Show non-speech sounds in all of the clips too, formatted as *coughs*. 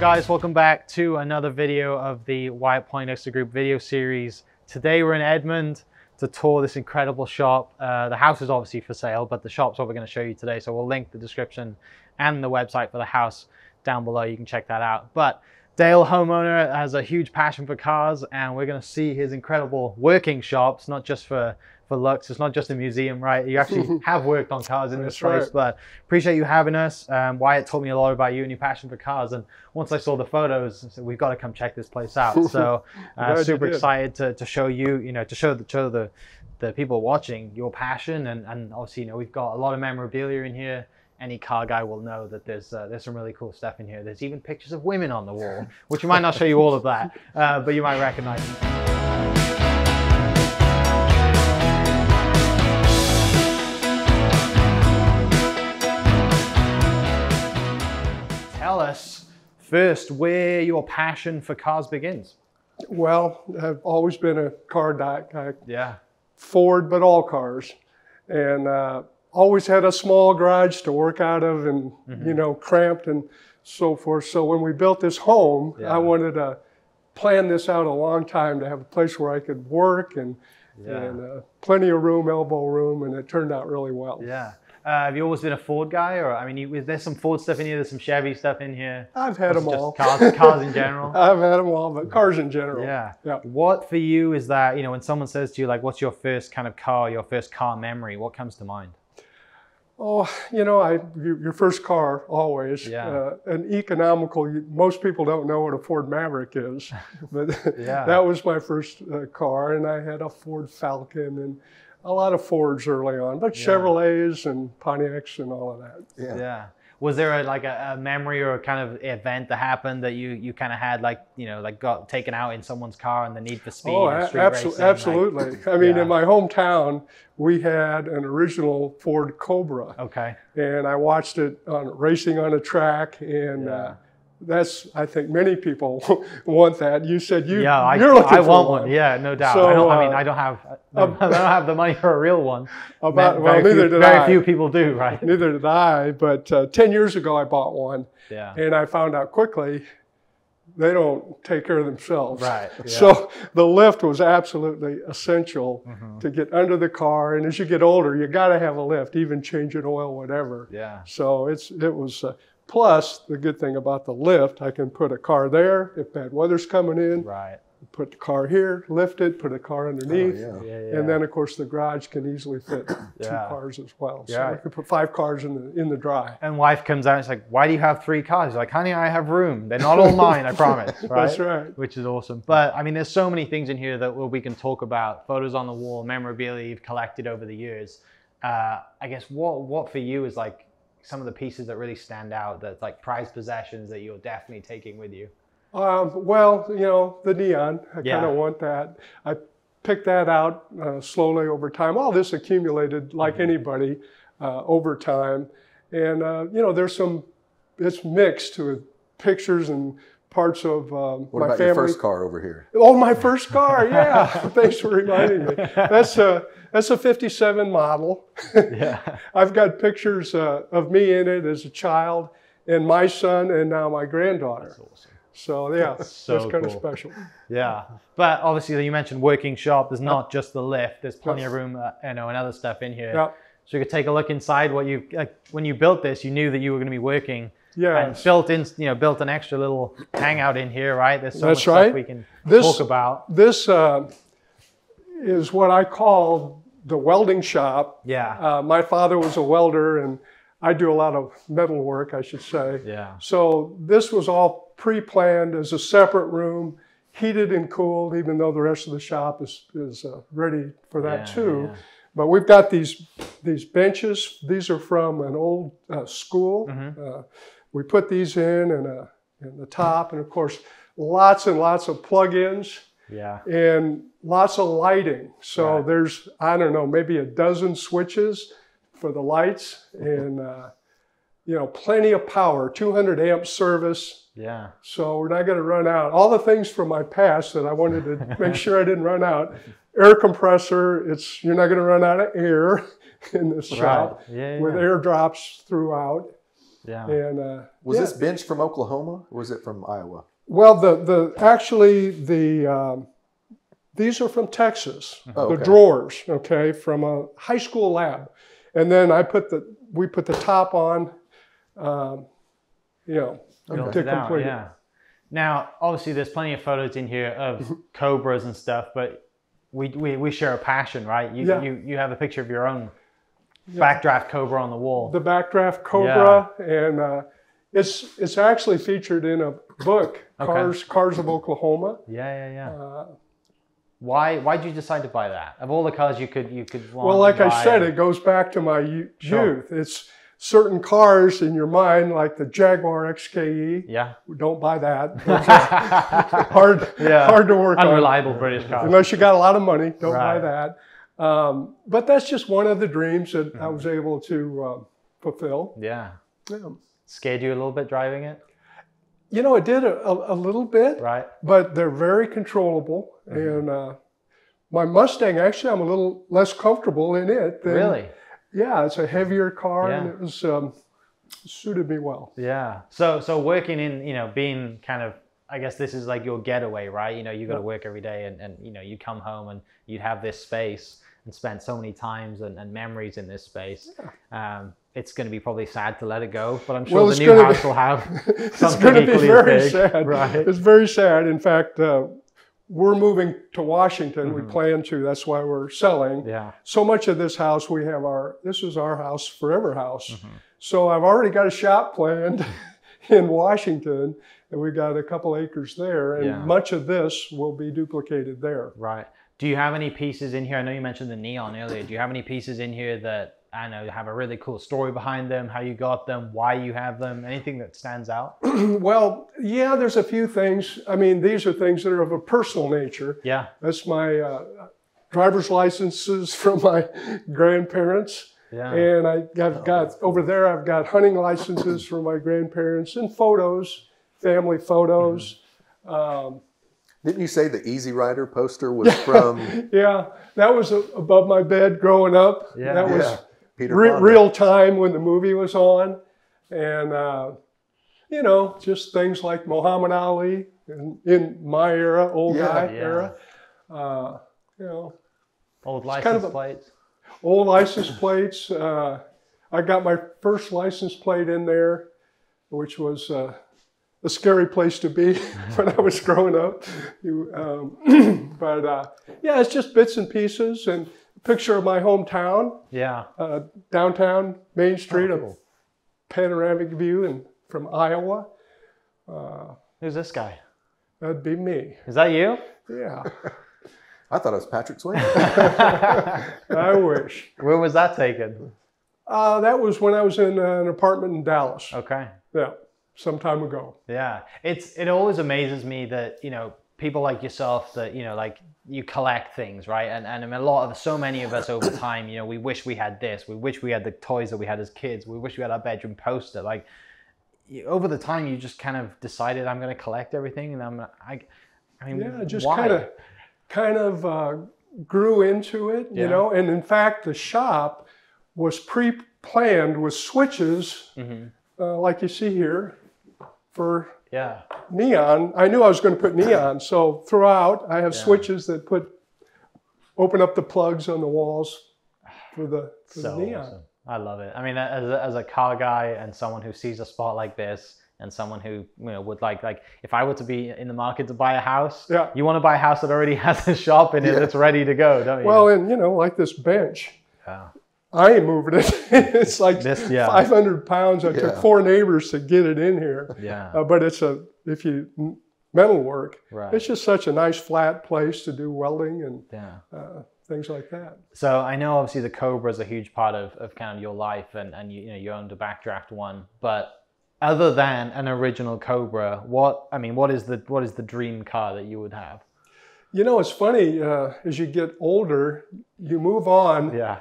Guys, welcome back to another video of the Wyatt Poindexter Group video series. Today we're in Edmond to tour this incredible shop. Uh, the house is obviously for sale, but the shop's what we're gonna show you today. So we'll link the description and the website for the house down below. You can check that out. But Dale, homeowner, has a huge passion for cars and we're gonna see his incredible working shops, not just for for looks. It's not just a museum, right? You actually *laughs* have worked on cars in this place, right. but appreciate you having us. Um, Wyatt told me a lot about you and your passion for cars. And once I saw the photos, I said, we've got to come check this place out. *laughs* So uh, super excited to, to show you, you know, to show the, show the, the people watching your passion. And, and obviously, you know, we've got a lot of memorabilia in here any car guy will know that there's uh, there's some really cool stuff in here. There's even pictures of women on the wall, which we might not show you all of that, uh, but you might recognize them. Us first where your passion for cars begins. Well, I've always been a car guy. Yeah. Ford, but all cars. And uh, always had a small garage to work out of and, mm-hmm. you know, cramped and so forth. So when we built this home, yeah. I wanted to plan this out a long time to have a place where I could work and, yeah. and uh, plenty of room, elbow room, and it turned out really well. Yeah. Uh, have you always been a Ford guy, or I mean, you, is there some Ford stuff in here? There's some Chevy stuff in here. I've had them all. Cars, cars in general. *laughs* I've had them all, but cars in general. Yeah. yeah. What for you is that you know when someone says to you like, "What's your first kind of car? Your first car memory?" What comes to mind? Oh, you know, I your first car always. Yeah. Uh, an economical. Most people don't know what a Ford Maverick is, *laughs* but yeah. that was my first uh, car, and I had a Ford Falcon and a lot of Fords early on, but yeah. Chevrolets and Pontiacs and all of that. Yeah. yeah. Was there a, like a, a, memory or a kind of event that happened that you, you kind of had like you know like got taken out in someone's car and the need for speed? Oh, abso- racing, absolutely. Like, I mean, yeah. in my hometown, we had an original Ford Cobra. Okay. And I watched it on racing on a track and. Uh, that's I think many people *laughs* want that. You said you yeah I, I want one. one. Yeah, no doubt. So, I, don't, uh, I mean I don't have *laughs* I don't have the money for a real one. About, well, neither few, did very I. few people do, right? Neither did I. But uh, ten years ago I bought one. Yeah. And I found out quickly they don't take care of themselves. Right. Yeah. So the lift was absolutely essential mm-hmm. to get under the car. And as you get older, you got to have a lift, even changing oil, whatever. Yeah. So it's it was. Uh, Plus, the good thing about the lift, I can put a car there if bad weather's coming in. Right. Put the car here, lift it, put a car underneath. Oh, yeah. Yeah, yeah. And then, of course, the garage can easily fit *coughs* two cars as well. So I could put five cars in the in the dry. And wife comes out and she's like, why do you have three cars? like, honey, I have room. They're not all mine, I promise. *laughs* Right? That's right. Which is awesome. But, I mean, there's so many things in here that we can talk about. Photos on the wall, memorabilia you've collected over the years. Uh, I guess what what for you is like some of the pieces that really stand out that's like prized possessions that you're definitely taking with you? Um, well, you know, the neon, I yeah. kind of want that. I picked that out uh, slowly over time. All this accumulated like mm-hmm. anybody uh, over time. And, uh, you know, there's some, it's mixed with pictures and parts of um, what my about family. your first car over here? Oh, my first car, *laughs* yeah. Thanks for reminding me. That's a that's a '57 model. yeah. *laughs* I've got pictures uh, of me in it as a child, and my son, and now my granddaughter. That's awesome. So yeah, that's, so that's kind cool. of special. Yeah, but obviously you mentioned working shop. There's not just the lift. There's plenty of room, uh, you know, and other stuff in here. Yeah. So you could take a look inside. What you like when you built this, you knew that you were going to be working yeah. And built in, you know, built an extra little hangout in here, right? There's so That's much right. stuff we can this, talk about. This uh, is what I call the welding shop. Yeah. Uh, my father was a welder, and I do a lot of metal work, I should say. Yeah. So this was all pre-planned as a separate room, heated and cooled, even though the rest of the shop is is uh, ready for that yeah, too. Yeah. But we've got these these benches. These are from an old uh, school. Mm-hmm. Uh, we put these in and, uh, in the top, and of course, lots and lots of plug-ins. Yeah. And lots of lighting. So right. there's, I don't know, maybe a dozen switches for the lights *laughs* and, uh, you know, plenty of power, 200 amp service. Yeah. So we're not going to run out. All the things from my past that I wanted to *laughs* make sure I didn't run out. Air compressor, it's, you're not going to run out of air *laughs* in this shop yeah, yeah. with air drops throughout. Yeah. And uh, Was yeah. this bench from Oklahoma or was it from Iowa? Well, the the actually the um, these are from Texas. Oh, The drawers, okay, from a high school lab, and then I put the we put the top on, um, you know, Built to it out, complete it. yeah. Now, obviously, there's plenty of photos in here of cobras and stuff, but we, we, we share a passion, right? You, Yeah. you, you have a picture of your own backdraft cobra on the wall. The backdraft Cobra, and uh, it's it's actually featured in a book, Okay. Cars Cars of Oklahoma. yeah, yeah, yeah. Uh, why why did you decide to buy that? Of all the cars you could you could want well, like I said, it goes back to my u- Sure. youth. It's certain cars in your mind, like the Jaguar XKE. yeah, Don't buy that. *laughs* Hard, Yeah. hard to work on. unreliable British car. Unless you got a lot of money, don't buy that. Um, but that's just one of the dreams that I was able to uh, fulfill. Yeah, Yeah. scared you a little bit driving it, You know, it did a, a, a little bit, right? but they're very controllable. And uh, my Mustang, actually, I'm a little less comfortable in it. Than, Really? Yeah, it's a heavier car, and it was um, suited me well. Yeah. So so working in you know being kind of I guess this is like your getaway, right? You know you got to work every day, and and you know you come home and you'd have this space and spend so many times and, and memories in this space. Um, it's going to be probably sad to let it go, but I'm sure Well, the new house be- will have *laughs* it's something going to be very big, sad. right? It's very sad. In fact, uh, we're moving to Washington. We plan to. That's why we're selling. Mm-hmm. Yeah. So much of this house we have our. This is our house, forever house. Mm-hmm. So I've already got a shop planned *laughs* *laughs* in Washington, and we've got a couple acres there, and Yeah. much of this will be duplicated there. Right. Do you have any pieces in here? I know you mentioned the neon earlier. Do you have any pieces in here that I know have a really cool story behind them, how you got them, why you have them, anything that stands out? *clears throat* Well, yeah, there's a few things. I mean, these are things that are of a personal nature. Yeah. That's my uh, driver's licenses *laughs* from my grandparents. Yeah. And I, I've got over there, I've got hunting licenses from my grandparents and photos, family photos. Um, Didn't you say the Easy Rider poster was *laughs* from yeah, that was a, above my bed growing up. Yeah. that was yeah, Peter re- real time when the movie was on. And, uh, you know, just things like Muhammad Ali in, in my era, old Yeah. guy Yeah. era. Uh, you know, Old kind license of a- plates. Old license plates. Uh, I got my first license plate in there, which was uh, a scary place to be *laughs* when I was growing up. You, um, *clears throat* but uh, yeah, it's just bits and pieces and a picture of my hometown, Yeah. uh, downtown Main Street, Oh, a panoramic view, and from Iowa. Uh, Who's this guy? that'd be me. Is that you? Yeah, *laughs* I thought it was Patrick Swayze. *laughs* I wish. Where was that taken? Uh, that was when I was in uh, an apartment in Dallas. Okay. Yeah, some time ago. Yeah. It's it always amazes me that, you know, people like yourself that, you know, like you collect things, right? And and a lot of so many of us over *coughs* time, you know, we wish we had this. We wish we had the toys that we had as kids. We wish we had our bedroom poster. Like over the time you just kind of decided I'm going to collect everything and I'm I I mean, Yeah, just kind of kind of uh, grew into it, you Yeah. know. And in fact, the shop was pre-planned with switches, Mhm. uh, like you see here, for Yeah. neon. I knew I was going to put neon, so throughout I have Yeah. switches that put open up the plugs on the walls for the, for so the neon. awesome. I love it. I mean, as a, as a car guy and someone who sees a spot like this, and someone who you know would like like if I were to be in the market to buy a house, Yeah. you want to buy a house that already *laughs* has a shop in it Yeah. that's ready to go, don't you? Well, and you know, like this bench. yeah. I ain't moving it. *laughs* it's like This- yeah. 500 pounds. I took four neighbors to get it in here. yeah, Uh, but it's a if you metal work, right, it's just such a nice flat place to do welding and yeah. uh, things like that. So I know obviously the Cobra is a huge part of, of kind of your life, and and you, you know you owned a backdraft one, but other than an original Cobra, what I mean, what is the what is the dream car that you would have? You know, it's funny uh, as you get older, you move on, Yeah,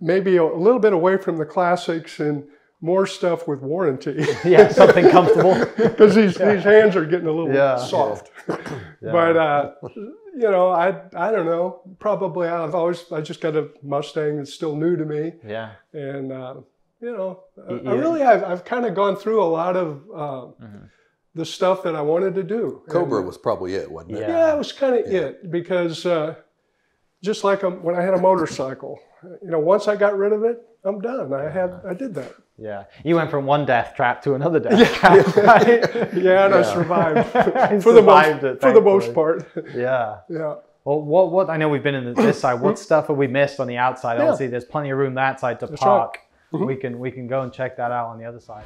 maybe a little bit away from the classics and more stuff with warranty. *laughs* yeah, something comfortable. *laughs* Because these, these hands are getting a little Yeah. soft. *laughs* Yeah. But uh, you know, I I don't know. Probably I've always I just got a Mustang that's still new to me, yeah, and uh, you know, I- Y- I yeah. really have. I've kind of gone through a lot of uh, Mhm. the stuff that I wanted to do. Cobra And, was probably it, wasn't it? Yeah. yeah, it was kind of Yeah. it because uh, just like um when I had a motorcycle, you know, once I got rid of it, I'm done. I had, I did that. Yeah, you went from one death trap to another death trap, right? *laughs* Yeah, and I Yeah. survived *laughs* You for *laughs* the most survived it, for the most part. Yeah. yeah. Well, what what I know we've been in this side. What stuff have we missed on the outside? Yeah. Obviously, there's plenty of room that side to That's right. Mhm. We can we can go and check that out on the other side.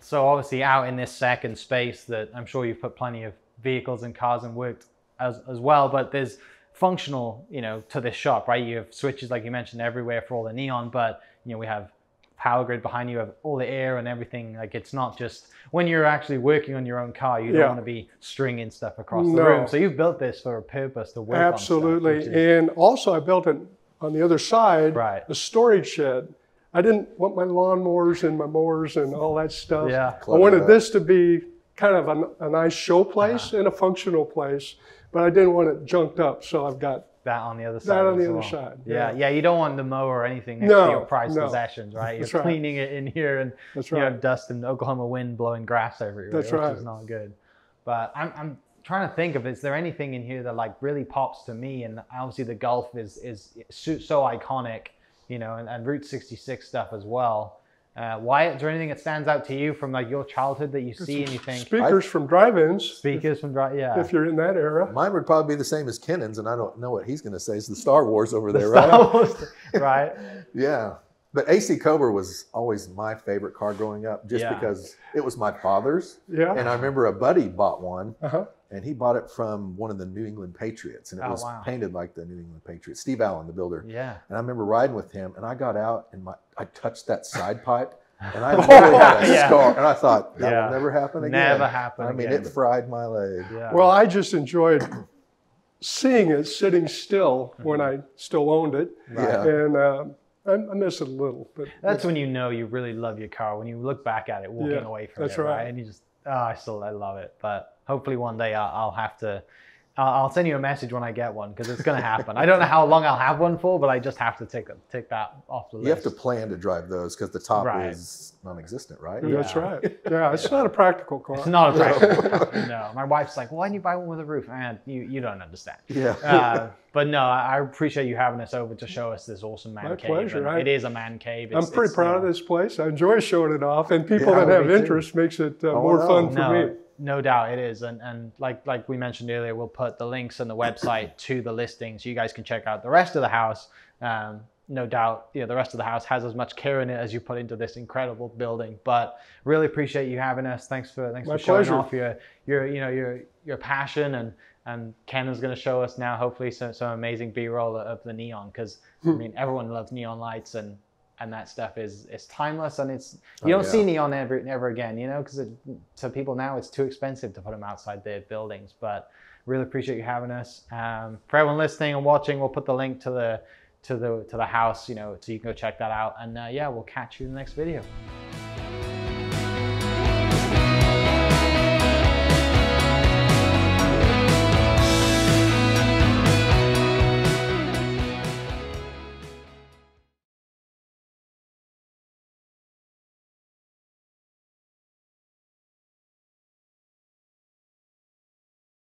So obviously, out in this second space, that I'm sure you've put plenty of vehicles and cars and worked as as well. But there's functional, you know, to this shop, right? You have switches, like you mentioned, everywhere for all the neon, but you know, we have power grid behind you, have all the air and everything. Like it's not just when you're actually working on your own car, you don't Yeah. want to be stringing stuff across the room. So you've built this for a purpose to work Absolutely. on stuff, which is- and also, I built it on the other side, Right. a storage shed. I didn't want my lawnmowers and my mowers and all that stuff. Yeah. I wanted up. this to be kind of a, a nice show place Uh-huh. and a functional place, but I didn't want it junked up. So I've got that on the other side. that on the other side. Yeah, yeah. You don't want the mow or anything next No, to your prized no. possessions, right? *laughs* You're right. cleaning it in here, and That's you right. have dust and Oklahoma wind blowing grass everywhere, That's which right. is not good. But I'm, I'm trying to think of is there anything in here that like really pops to me? And obviously the Gulf is is so, so iconic, you know, and, and Route 66 stuff as well. Uh, why is there anything that stands out to you from like your childhood that you see and you think Speakers from drive-ins. speakers from drive, yeah. If you're in that era. Mine would probably be the same as Kennon's, and I don't know what he's going to say. It's the Star Wars over there, Star right? Wars, right? *laughs* Yeah. But AC Cobra was always my favorite car growing up just Yeah. because it was my father's. Yeah. And I remember a buddy bought one, Uh-huh. And he bought it from one of the New England Patriots, and it Oh, was wow. painted like the New England Patriots. Steve Allen, the builder. Yeah. And I remember riding with him, and I got out and my I touched that side *laughs* pipe, and I *laughs* literally had a Yeah. scar. And I thought that Yeah. will never happen again. Never happen I mean, again. it fried my leg. Yeah. Well, I just enjoyed seeing it sitting still when I still owned it. Yeah. And uh, I, I miss it a little. But That's when you know you really love your car when you look back at it walking Yeah, away from that's it, right? right. And you just, oh, I still I love it. But hopefully one day I'll, I'll have to. I'll, I'll send you a message when I get one because it's going to happen. I don't know how long I'll have one for, but I just have to take take that off the list. You have to plan to drive those because the top Right. is non-existent, right? That's right. Yeah, it's not a practical car. It's not a practical car. No, my wife's like, why didn't you buy one with a roof? And you you don't understand. Yeah. Uh, but no, I I appreciate you having us over to show us this awesome man My cave. pleasure. I- it is a man cave. I'm pretty proud you of this place. I enjoy showing it off, and people Yeah, that have me too. interest makes it uh, Oh, more no. fun for no, me. No doubt it is. And and like like we mentioned earlier, we'll put the links on the website *coughs* to the listing so you guys can check out the rest of the house. Um, no doubt, you know, the rest of the house has as much care in it as you put into this incredible building. But really appreciate you having us. Thanks for thanks My for showing off your your you know your your passion and and Ken is going to show us now hopefully some, some amazing B-roll of the neon because I *laughs* mean everyone loves neon lights and and that stuff is it's timeless and it's Oh, you don't yeah. see neon ever ever again you know because to people now it's too expensive to put them outside their buildings but really appreciate you having us um, for everyone listening and watching we'll put the link to the to the to the house you know so you can go check that out and uh, yeah we'll catch you in the next video